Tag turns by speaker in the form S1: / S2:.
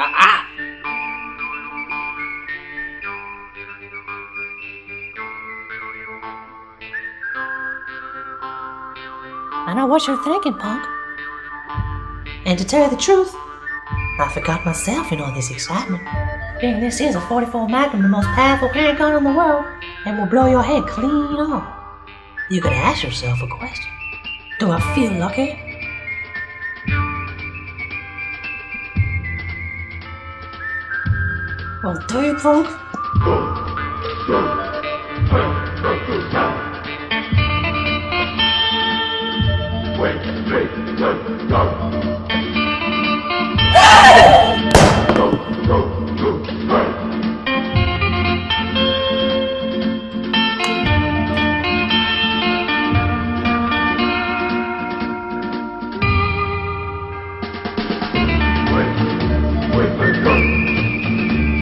S1: Ah!
S2: I know what you're thinking, punk. And to tell you the truth, I forgot myself in all this excitement. Being this is a 44 Magnum, the most powerful handgun in the world, and will blow your head clean off. You could ask yourself a question. Do I feel lucky? One, two, Frank. Wait, wait, wait, go.